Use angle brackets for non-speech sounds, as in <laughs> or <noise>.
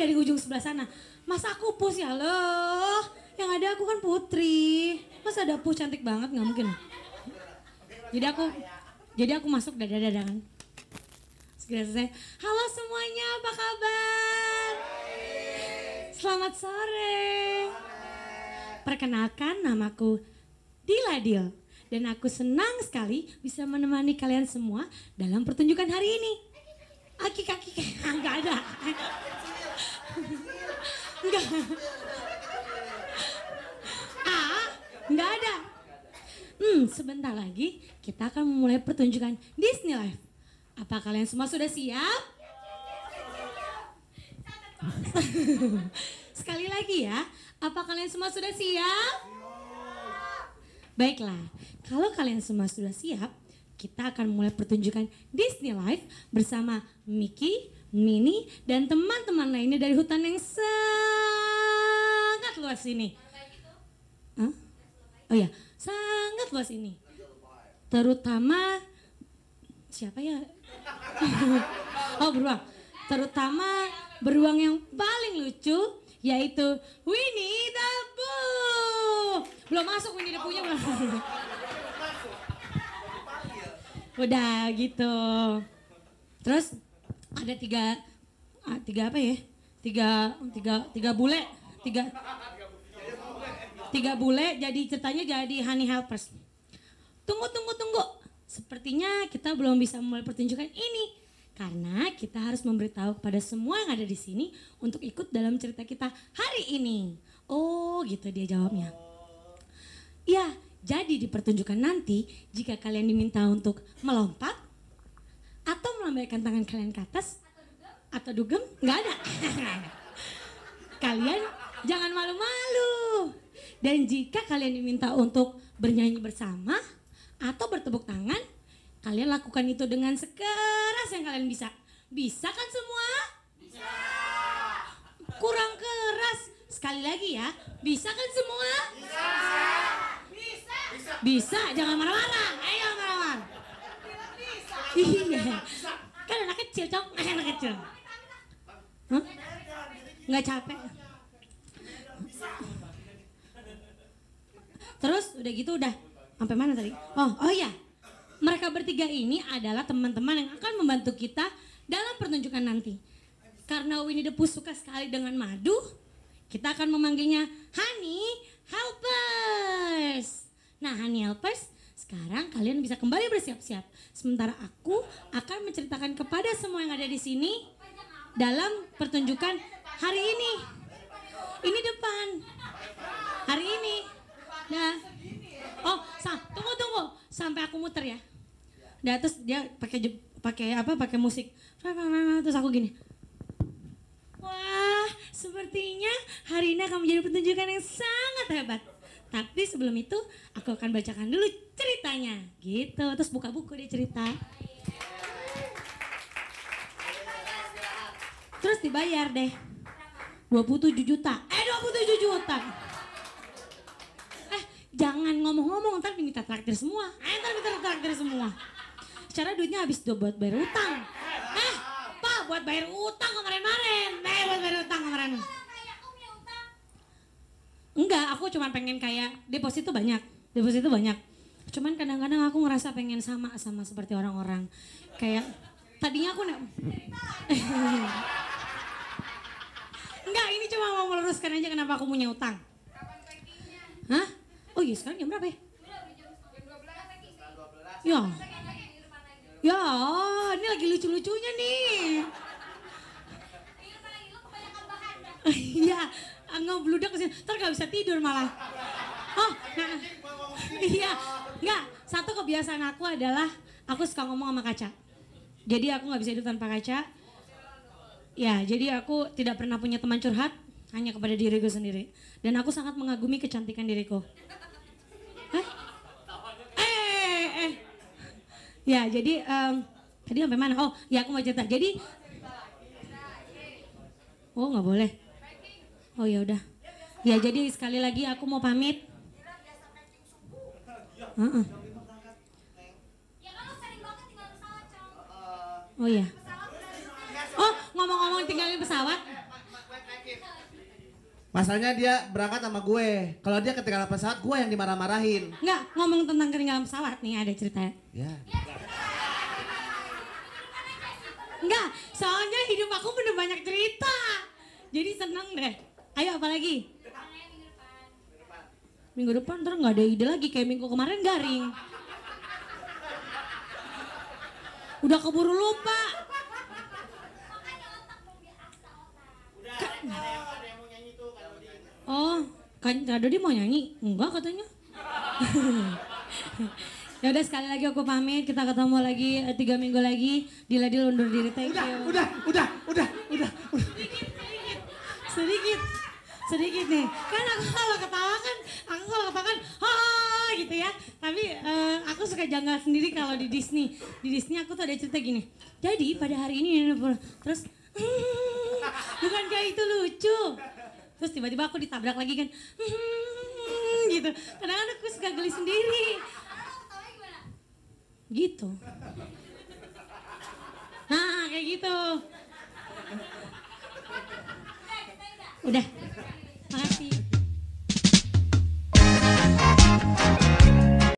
dari ujung sebelah sana. Mas aku pus ya loh. Yang ada aku kan putri. Mas ada pus cantik banget nggak mungkin. Jadi aku jadi aku masuk dada-dada kan. Segera selesai. Halo semuanya, apa kabar? Selamat sore. Perkenalkan namaku Diladil dan aku senang sekali bisa menemani kalian semua dalam pertunjukan hari ini. Aki kaki enggak <laughs> ada. Enggak. Ah, enggak ada. Hmm, sebentar lagi kita akan memulai pertunjukan Disney Life. Apa kalian semua sudah siap? <laughs> Sekali lagi ya, apa kalian semua sudah siap? Baiklah, kalau kalian semua sudah siap, kita akan mulai pertunjukan Disney Life bersama Mickey, Minnie, dan teman-teman lainnya dari hutan yang sangat luas ini. Hah? Oh ya, sangat luas ini. Terutama siapa ya? <laughs> oh beruang. Terutama beruang yang paling lucu yaitu Winnie the Pooh. Belum masuk Winnie the Pooh-nya belum. Udah gitu. Terus ada tiga, ah, tiga apa ya? Tiga, tiga, tiga bule, tiga, tiga bule. Jadi ceritanya jadi honey helpers. Tunggu, tunggu, tunggu. Sepertinya kita belum bisa mulai pertunjukan ini karena kita harus memberitahu kepada semua yang ada di sini untuk ikut dalam cerita kita hari ini. Oh, gitu dia jawabnya. Ya, jadi di pertunjukan nanti jika kalian diminta untuk melompat melambaikan tangan kalian ke atas atau dugem, nggak ada. <laughs> kalian jangan malu-malu. Dan jika kalian diminta untuk bernyanyi bersama atau bertepuk tangan, kalian lakukan itu dengan sekeras yang kalian bisa. Bisa kan semua? Bisa. Kurang keras. Sekali lagi ya, bisa kan semua? Bisa. Bisa. Bisa, jangan marah-marah. Ayo marah-marah. Iya. Kecil, cok. Anak kecil. Nggak capek. Terus udah gitu udah sampai mana tadi? Oh, oh ya. Mereka bertiga ini adalah teman-teman yang akan membantu kita dalam pertunjukan nanti. Karena Winnie the Pooh suka sekali dengan madu, kita akan memanggilnya Honey Helpers. Nah, Honey Helpers, sekarang kalian bisa kembali bersiap-siap. Sementara aku akan menceritakan kepada semua yang ada di sini dalam pertunjukan hari ini. Ini depan. Hari ini. Nah. Oh, sa tunggu tunggu sampai aku muter ya. Nah, terus dia pakai pakai apa? Pakai musik. Terus aku gini. Wah, sepertinya hari ini akan menjadi pertunjukan yang sangat hebat. Tapi sebelum itu, aku akan bacakan dulu ceritanya. Gitu, terus buka buku dia cerita. Terus dibayar deh. 27 juta. Eh, 27 juta. Eh, jangan ngomong-ngomong, ntar minta traktir semua. Eh, ntar minta traktir semua. Secara duitnya habis buat bayar utang. Eh, Pak, buat bayar utang kemarin-marin. Eh, buat bayar utang kemarin. Enggak, aku cuma pengen kayak deposito banyak. Deposito banyak. Cuman kadang-kadang aku ngerasa pengen sama sama seperti orang-orang. Kayak tadinya aku <laughs> Enggak, ini cuma mau meluruskan aja kenapa aku punya utang. Hah? Oh iya, sekarang jam berapa ya? Ya. Ya, ini lagi lucu-lucunya nih. Iya, <laughs> ngebludak ke sini. Ntar gak bisa tidur malah. Oh, nah, iya. Enggak, satu kebiasaan aku adalah aku suka ngomong sama kaca. Jadi aku nggak bisa hidup tanpa kaca. Ya, jadi aku tidak pernah punya teman curhat hanya kepada diriku sendiri. Dan aku sangat mengagumi kecantikan diriku. Hah? Eh, eh. Ya, jadi em, tadi sampai mana? Oh, ya aku mau cerita. Jadi Oh, nggak boleh. Oh ya udah. Ya jadi sekali lagi aku mau pamit. Heeh. Oh iya. Oh ngomong-ngomong tinggalin pesawat. Masalahnya dia berangkat sama gue. Kalau dia ketinggalan pesawat, gue yang dimarah-marahin. Enggak, ngomong tentang ketinggalan pesawat nih ada cerita. Ya. Enggak, soalnya hidup aku bener banyak cerita. Jadi seneng deh. Ayo apa lagi? Minggu depan ntar nggak ada ide lagi kayak minggu kemarin garing. Udah keburu lupa. Oh, kan Kak Dodi mau nyanyi? Enggak katanya. <laughs> ya udah sekali lagi aku pamit, kita ketemu lagi eh, tiga minggu lagi di Ladil undur diri. Thank Udah, you. udah, udah, udah, udah, udah. sedikit sedikit nih. Kan aku kalau ketawa kan aku kalau ketawa kan ha gitu ya. Tapi eh, aku suka janggal sendiri kalau di Disney. Di Disney aku tuh ada cerita gini. Jadi pada hari ini terus <laughs> bukan kayak itu lucu? Terus tiba-tiba aku ditabrak lagi kan <laughs> gitu. Kadang-kadang aku suka geli sendiri. Gitu. Nah kayak gitu Udah. Makasih.